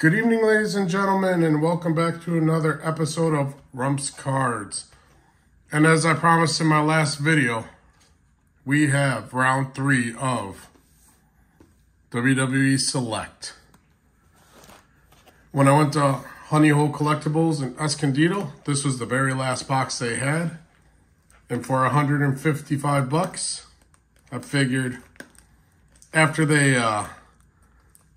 Good evening, ladies and gentlemen, and welcome back to another episode of Rump's Cards. And as I promised in my last video, we have round three of WWE Select. When I went to Honey Hole Collectibles in Escondido, this was the very last box they had. And for 155 bucks, I figured after they uh,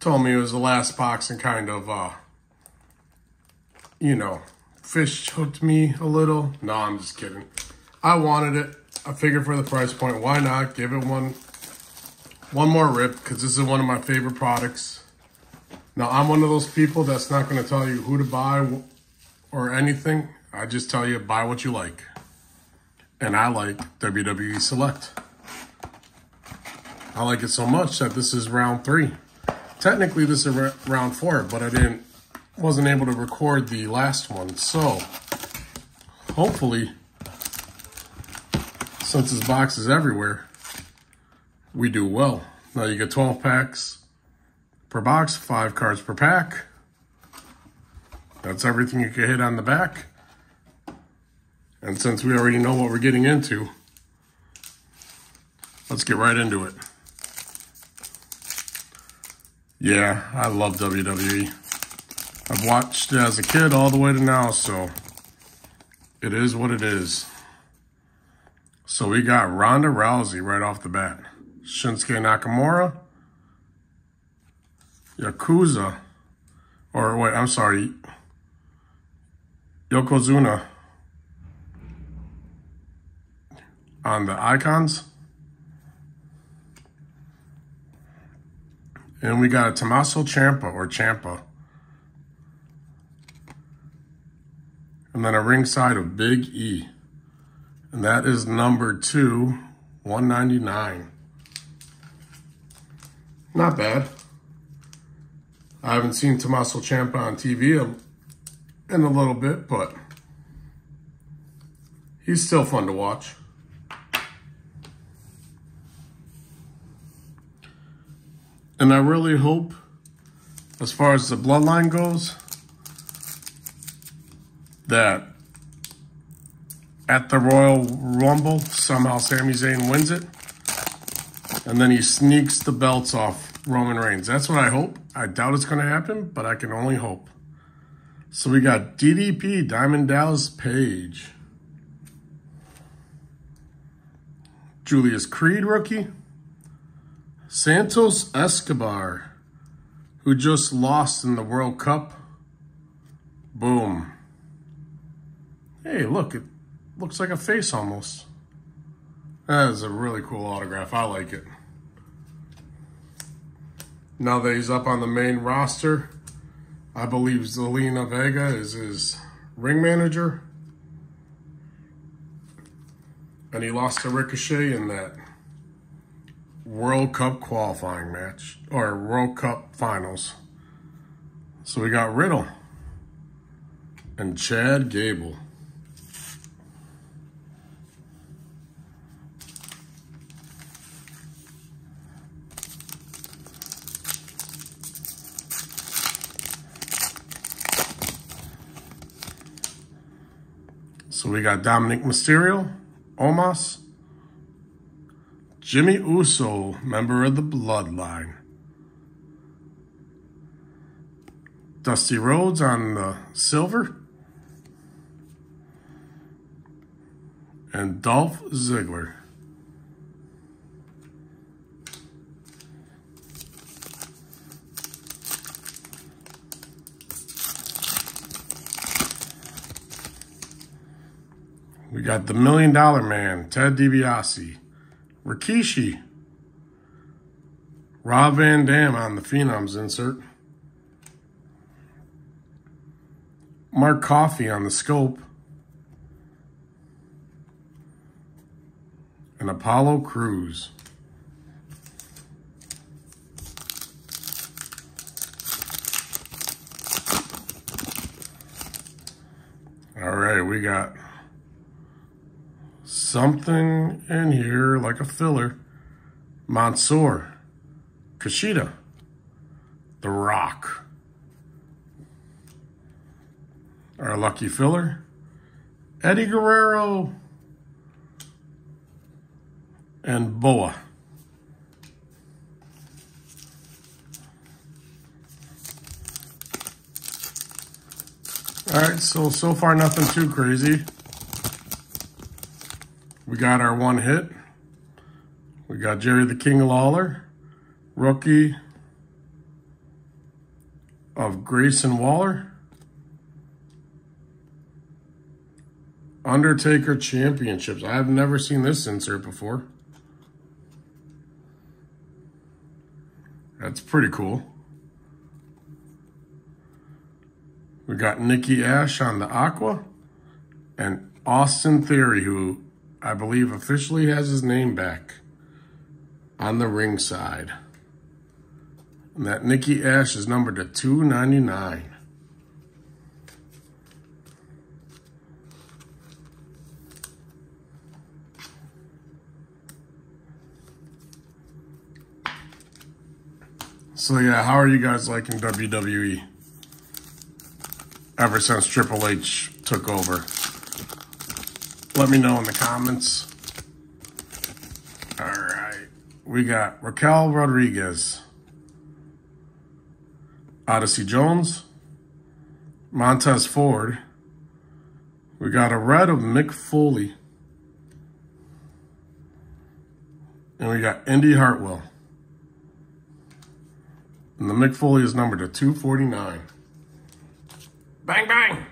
told me it was the last box and kind of, uh, you know, fish hooked me a little. No, I'm just kidding. I wanted it. I figured for the price point, why not give it one, one more rip because this is one of my favorite products. Now, I'm one of those people that's not going to tell you who to buy or anything. I just tell you buy what you like. And I like WWE Select. I like it so much that this is round three. Technically, this is round four, but I didn't, wasn't able to record the last one. So, hopefully, since this box is everywhere, we do well. Now you get 12 packs per box, five cards per pack. That's everything you can hit on the back. And since we already know what we're getting into, let's get right into it. Yeah, I love WWE. I've watched it as a kid all the way to now, so it is what it is. So we got Ronda Rousey right off the bat. Shinsuke Nakamura. Yakuza. Or wait, I'm sorry. Yokozuna. On the icons. And we got a Tommaso Ciampa or Champa. And then a ringside of Big E. And that is number two, 199. Not bad. I haven't seen Tommaso Ciampa on TV in a little bit, but he's still fun to watch. And I really hope, as far as the bloodline goes, that at the Royal Rumble, somehow Sami Zayn wins it. And then he sneaks the belts off Roman Reigns. That's what I hope. I doubt it's going to happen, but I can only hope. So we got DDP, Diamond Dallas Page. Julius Creed rookie. Santos Escobar, who just lost in the World Cup. Boom. Hey, look, it looks like a face almost. That is a really cool autograph. I like it. Now that he's up on the main roster, I believe Zelina Vega is his ring manager. And he lost to Ricochet in that World Cup qualifying match or World Cup finals. So we got Riddle and Chad Gable. So we got Dominik Mysterio, Omos, Jimmy Uso, member of the Bloodline. Dusty Rhodes on the silver. And Dolph Ziggler. We got the Million Dollar Man, Ted DiBiase. Rikishi. Rob Van Dam on the Phenoms insert. Mark Coffey on the scope. And Apollo Crews. All right, we got something in here like a filler. Mansoor, Kushida, The Rock, Our lucky filler. Eddie Guerrero. And Boa. All right, so, so far nothing too crazy. We got our one hit. We got Jerry the King Lawler, rookie of Grayson Waller. Undertaker Championships. I have never seen this insert before. That's pretty cool. We got Nikki Ash on the Aqua and Austin Theory, who I believe officially has his name back on the ringside. And that Nikki Ash is numbered to 299. So yeah, how are you guys liking WWE? Ever since Triple H took over. Let me know in the comments. All right. We got Raquel Rodriguez. Odyssey Jones. Montez Ford. We got a red of Mick Foley. And we got Indi Hartwell. And the Mick Foley is numbered to 249. Bang, bang.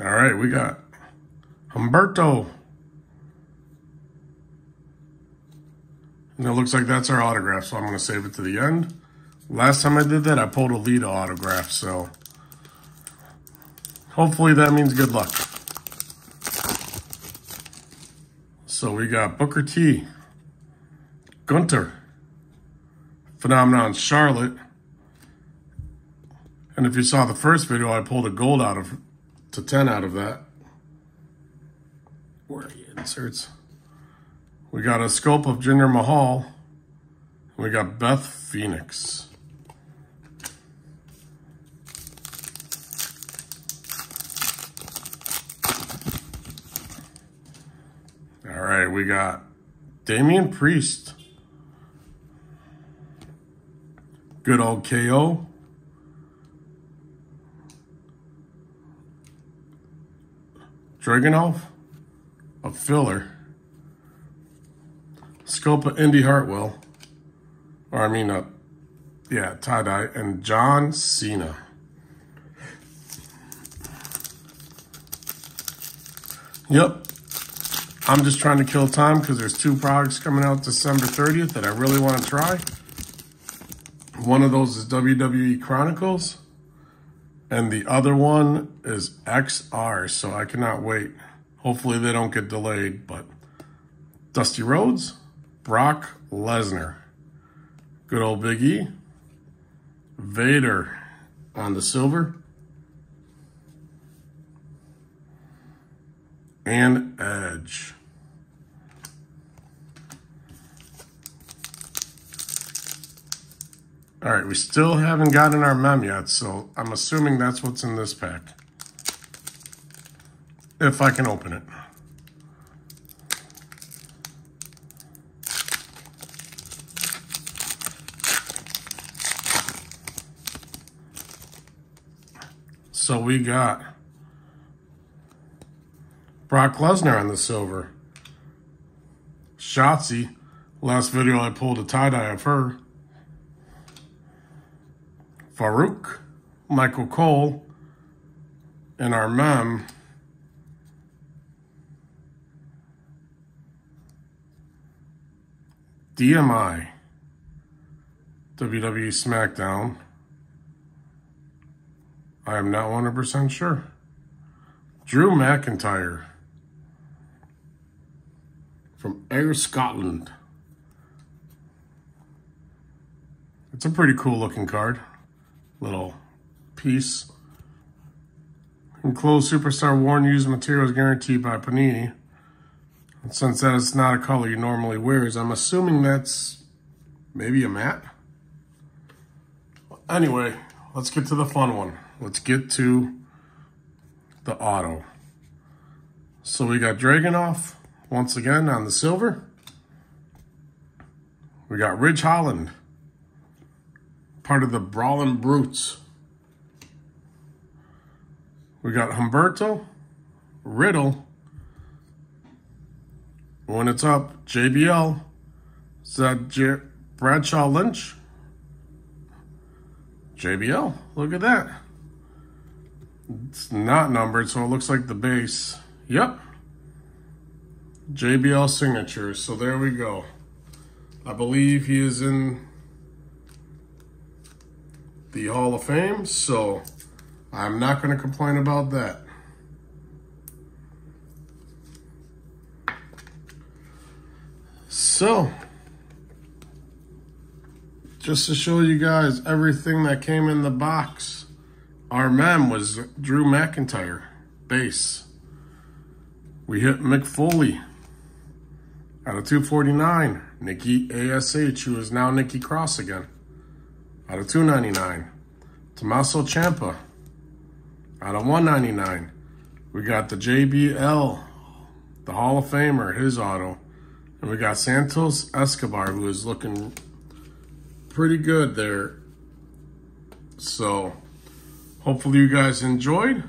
All right, we got Humberto. And it looks like that's our autograph, so I'm going to save it to the end. Last time I did that, I pulled a Lita autograph, so hopefully that means good luck. So we got Booker T, Gunther, Phenomenon Charlotte, and if you saw the first video, I pulled a gold out of to 10 out of that. Where are the inserts? We got a scope of Jinder Mahal. We got Beth Phoenix. All right, we got Damian Priest. Good old KO. Dragunov, a filler. Scopa Indi Hartwell, or I mean, uh, yeah, tie-dye, and John Cena. Yep, I'm just trying to kill time because there's two products coming out December 30th that I really want to try. One of those is WWE Chronicles. And the other one is XR, so I cannot wait. Hopefully they don't get delayed, but Dusty Rhodes, Brock Lesnar, good old Big E, Vader on the silver, and Edge. All right, we still haven't gotten our mem yet, so I'm assuming that's what's in this pack. If I can open it. So we got Brock Lesnar on the silver. Shotzi. Last video I pulled a tie-dye of her. Farouk, Michael Cole, and our mem, DMI, WWE SmackDown. I am not 100% sure. Drew McIntyre from Ayr Scotland. It's a pretty cool looking card. Little piece. Enclosed Superstar worn used materials guaranteed by Panini. And since that is not a color you normally wears, I'm assuming that's maybe a matte. Anyway, let's get to the fun one. Let's get to the auto. So we got Dragunov once again on the silver. We got Ridge Holland, part of the Brawling Brutes. We got Humberto, Riddle. When it's up, JBL. Is that J Bradshaw Lynch? JBL, look at that. It's not numbered, so it looks like the base. Yep. JBL signatures, so there we go. I believe he is in the Hall of Fame, so I'm not going to complain about that. So, just to show you guys everything that came in the box, our man was Drew McIntyre, base. We hit Mick Foley out of 249. Nikki ASH, who is now Nikki Cross again, out of 299. Tommaso Champa out of 199. We got the JBL, the Hall of Famer, his auto. And we got Santos Escobar, who is looking pretty good there. So, hopefully you guys enjoyed.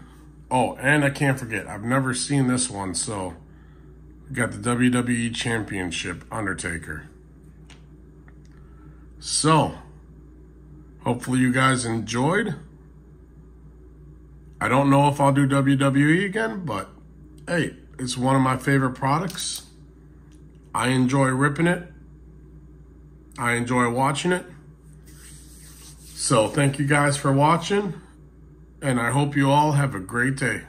Oh, and I can't forget, I've never seen this one, so we got the WWE Championship Undertaker. So, hopefully you guys enjoyed. I don't know if I'll do WWE again, but hey, it's one of my favorite products. I enjoy ripping it. I enjoy watching it. So thank you guys for watching, and I hope you all have a great day.